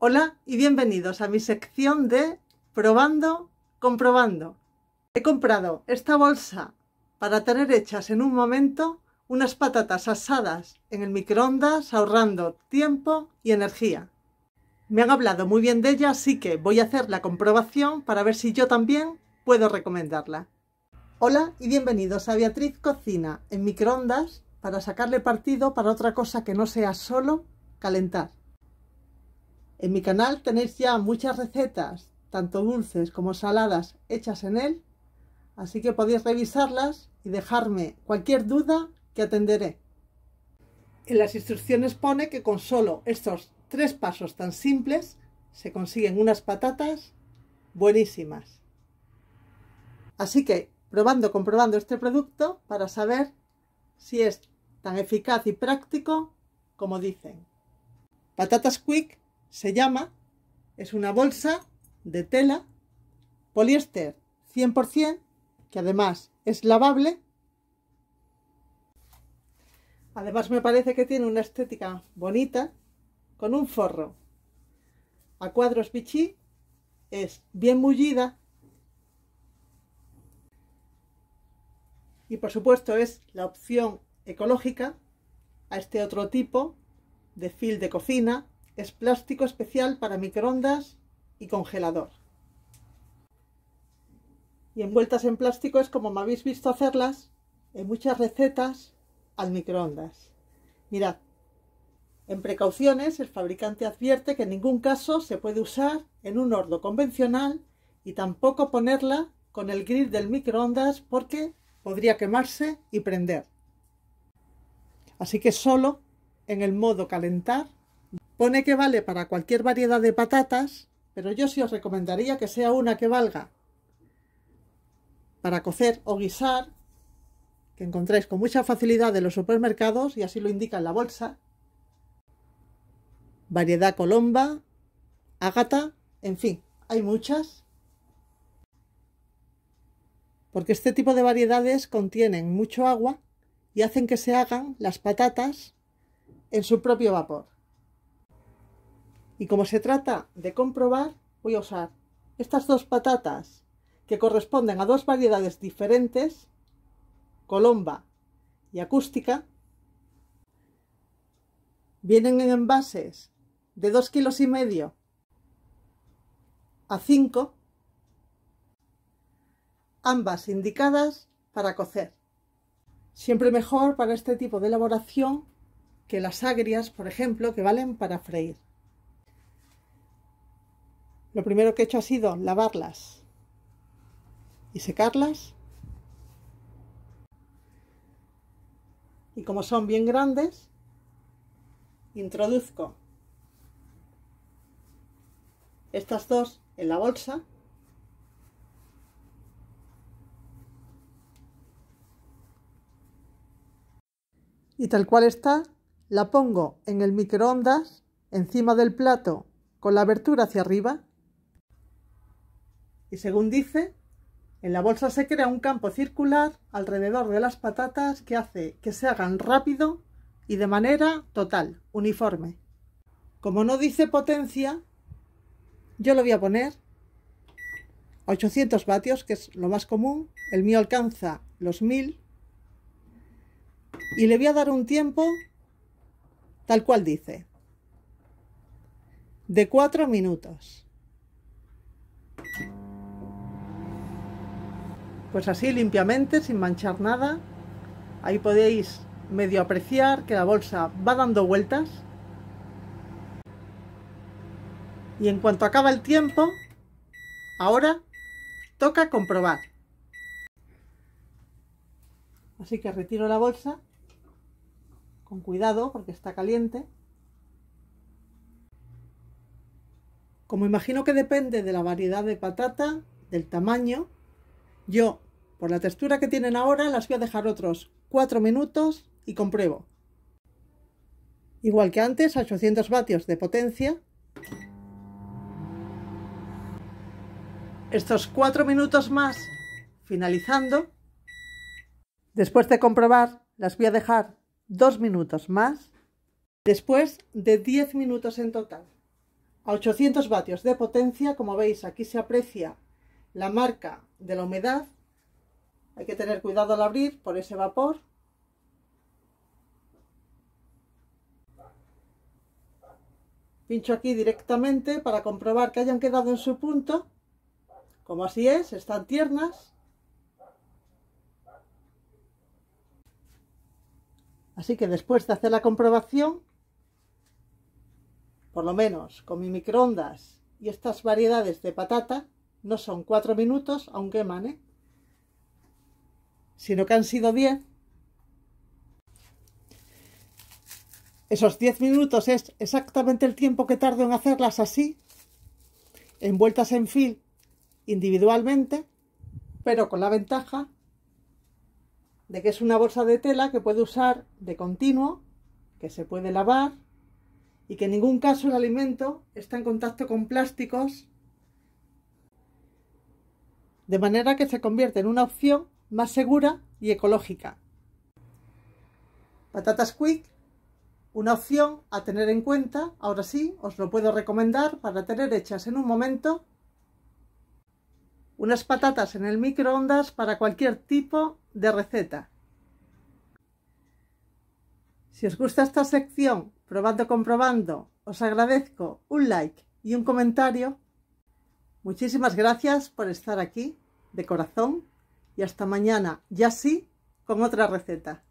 Hola y bienvenidos a mi sección de Probando, comprobando. He comprado esta bolsa para tener hechas en un momento unas patatas asadas en el microondas ahorrando tiempo y energía. Me han hablado muy bien de ella, así que voy a hacer la comprobación para ver si yo también puedo recomendarla. Hola y bienvenidos a Beatriz Cocina en microondas para sacarle partido para otra cosa que no sea solo calentar. En mi canal tenéis ya muchas recetas, tanto dulces como saladas, hechas en él, así que podéis revisarlas y dejarme cualquier duda que atenderé. En las instrucciones pone que con solo estos tres pasos tan simples se consiguen unas patatas buenísimas. Así que probando, comprobando este producto para saber si es tan eficaz y práctico como dicen. Patatas Quick se llama, es una bolsa de tela poliéster 100%, que además es lavable. Además me parece que tiene una estética bonita, con un forro a cuadros bichí, es bien mullida y por supuesto es la opción ecológica a este otro tipo de fil de cocina. Es plástico especial para microondas y congelador. Y envueltas en plástico es como me habéis visto hacerlas en muchas recetas al microondas. Mirad, en precauciones el fabricante advierte que en ningún caso se puede usar en un horno convencional y tampoco ponerla con el grill del microondas porque podría quemarse y prender. Así que solo en el modo calentar. Pone que vale para cualquier variedad de patatas, pero yo sí os recomendaría que sea una que valga para cocer o guisar, que encontráis con mucha facilidad en los supermercados y así lo indica en la bolsa. Variedad colomba, ágata, en fin, hay muchas. Porque este tipo de variedades contienen mucho agua y hacen que se hagan las patatas en su propio vapor. Y como se trata de comprobar, voy a usar estas dos patatas que corresponden a dos variedades diferentes, colomba y acústica. Vienen en envases de dos kilos y medio a 5, ambas indicadas para cocer. Siempre mejor para este tipo de elaboración que las agrias, por ejemplo, que valen para freír. Lo primero que he hecho ha sido lavarlas y secarlas. Y como son bien grandes, introduzco estas dos en la bolsa y tal cual está, la pongo en el microondas encima del plato con la abertura hacia arriba y según dice, en la bolsa se crea un campo circular alrededor de las patatas que hace que se hagan rápido y de manera total, uniforme. Como no dice potencia, yo lo voy a poner a 800 vatios, que es lo más común. El mío alcanza los 1000 y le voy a dar un tiempo tal cual dice, de cuatro minutos. Pues así limpiamente, sin manchar nada, ahí podéis medio apreciar que la bolsa va dando vueltas. Y en cuanto acaba el tiempo, ahora toca comprobar. Así que retiro la bolsa con cuidado porque está caliente. Como imagino que depende de la variedad de patata, del tamaño, yo, por la textura que tienen ahora, las voy a dejar otros 4 minutos y compruebo. Igual que antes, a 800 vatios de potencia. Estos 4 minutos más, finalizando. Después de comprobar, las voy a dejar dos minutos más, después de 10 minutos en total. a 800 vatios de potencia. Como veis, aquí se aprecia la marca de la humedad. Hay que tener cuidado al abrir por ese vapor. Pincho aquí directamente para comprobar que hayan quedado en su punto. Como así es, están tiernas. Así que después de hacer la comprobación, por lo menos con mi microondas y estas variedades de patata, no son cuatro minutos, aunque emane, sino que han sido diez. Esos diez minutos es exactamente el tiempo que tardo en hacerlas así, envueltas en fil individualmente, pero con la ventaja de que es una bolsa de tela que puede usar de continuo, que se puede lavar y que en ningún caso el alimento está en contacto con plásticos, de manera que se convierte en una opción más segura y ecológica. Patatas Quick, una opción a tener en cuenta, ahora sí, os lo puedo recomendar para tener hechas en un momento unas patatas en el microondas para cualquier tipo de receta. Si os gusta esta sección, probando comprobando, os agradezco un like y un comentario. Muchísimas gracias por estar aquí, de corazón, y hasta mañana, ya sí, con otra receta.